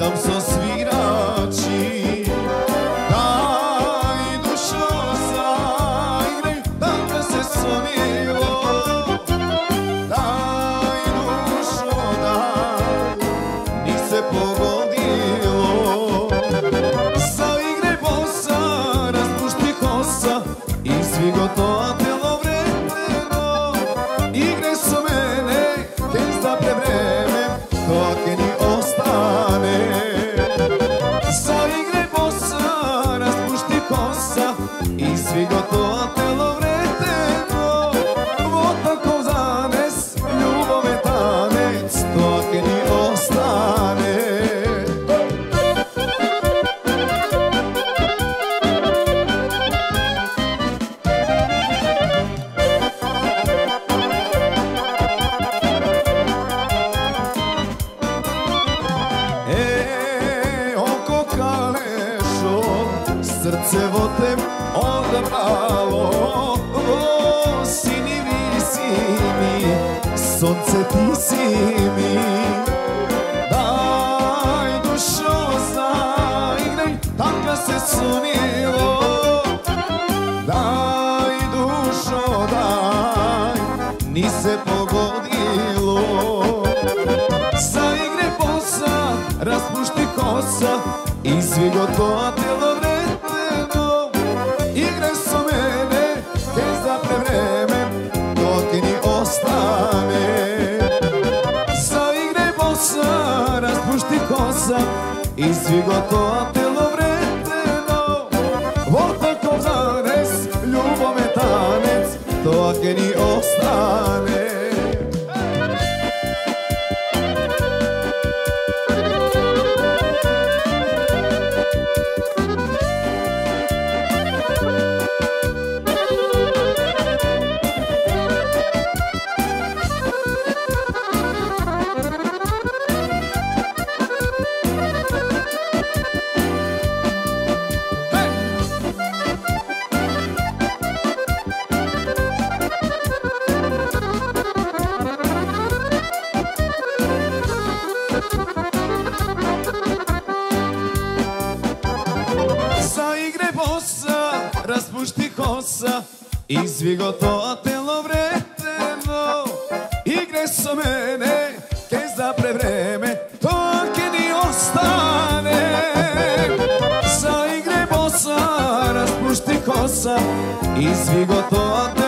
nam so svirači. Daj dušo zaigraj, da se sonilo Daj dušo da, nik se pogodilo. Zaigraj bosa, razpušti kosa i svi gotovi. Свиго тоа тело вретено, во таков занес, љубов е танец, тоа ке ни остане. Е, око калешо, срце во теб драло О, сини ви, сини, сонце ти си ми Дај душо, заиграј, така се сунило Дай душо, дай, ни се погодило. Заиграј боса, распушти коса, извиго тоа тело време се и сви го тоа тело вретено. Во таков занес, љубов е танец, тоа ќе ни остане. Распушти коса, изви го тело вретено. Игре со мене, ке за превреме, тоа ке ни остане. Заигре боса, распушти коса, изви го тело